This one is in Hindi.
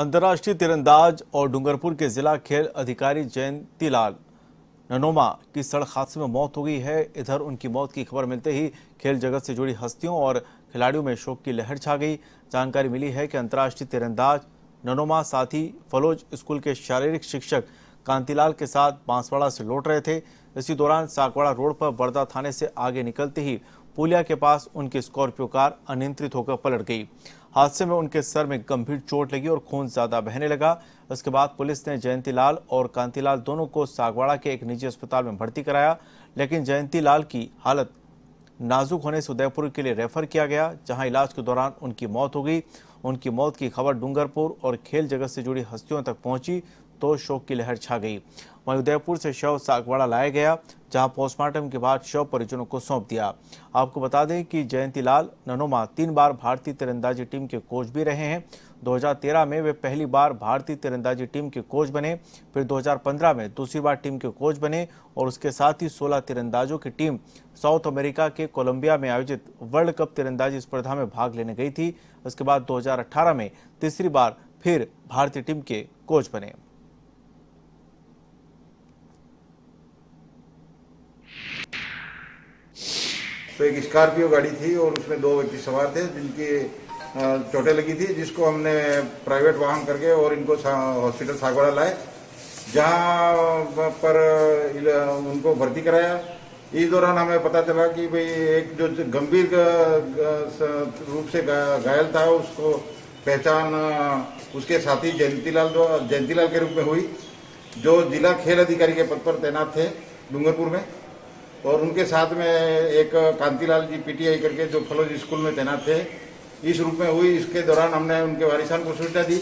अंतर्राष्ट्रीय तीरंदाज और डूंगरपुर के जिला खेल अधिकारी जयंतीलाल ननोमा की सड़क हादसे में मौत हो गई है। इधर उनकी मौत की खबर मिलते ही खेल जगत से जुड़ी हस्तियों और खिलाड़ियों में शोक की लहर छा गई। जानकारी मिली है कि अंतर्राष्ट्रीय तीरंदाज ननोमा साथी फलोज स्कूल के शारीरिक शिक्षक कांतिलाल के साथ बांसवाड़ा से लौट रहे थे। इसी दौरान सागवाड़ा रोड पर बड़दा थाने से आगे निकलते ही पुलिया के पास उनकी स्कॉर्पियो कार अनियंत्रित होकर पलट गई। हादसे में उनके सर में गंभीर चोट लगी और खून ज़्यादा बहने लगा। उसके बाद पुलिस ने जयंती लाल और कांतिलाल दोनों को सागवाड़ा के एक निजी अस्पताल में भर्ती कराया, लेकिन जयंती लाल की हालत नाजुक होने से उदयपुर के लिए रेफर किया गया, जहाँ इलाज के दौरान उनकी मौत हो गई। उनकी मौत की खबर डूंगरपुर और खेल जगत से जुड़ी हस्तियों तक पहुँची तो शोक की लहर छा गई। वहीं उदयपुर से शव सागवाड़ा लाया गया, जहाँ पोस्टमार्टम के बाद शव परिजनों को सौंप दिया। आपको बता दें कि जयंती लाल, ननोमा तीन बार भारतीय तीरंदाजी टीम के कोच भी रहे हैं। 2013 में वे पहली बार भारतीय तीरंदाजी टीम के कोच बने, फिर 2015 में दूसरी बार टीम के कोच बने और उसके साथ ही 16 तीरंदाजों की टीम साउथ अमेरिका के कोलंबिया में आयोजित वर्ल्ड कप तीरंदाजी स्पर्धा में भाग लेने गई थी। उसके बाद 2018 में तीसरी बार फिर भारतीय टीम के कोच बने। तो एक स्कॉर्पियो गाड़ी थी और उसमें दो व्यक्ति सवार थे, जिनकी चोटें लगी थी, जिसको हमने प्राइवेट वाहन करके और इनको हॉस्पिटल सागवाड़ा लाए, जहाँ पर उनको भर्ती कराया। इस दौरान हमें पता चला कि भाई एक जो गंभीर रूप से घायल था, उसको पहचान उसके साथी जयंतीलाल जयंतीलाल के रूप में हुई, जो जिला खेल अधिकारी के पद पर तैनात थे, डूंगरपुर में। और उनके साथ में एक कांतिलाल जी पीटीआई करके जो फलोज स्कूल में तैनात थे, इस रूप में हुई। इसके दौरान हमने उनके वारिसान को सूचना दी।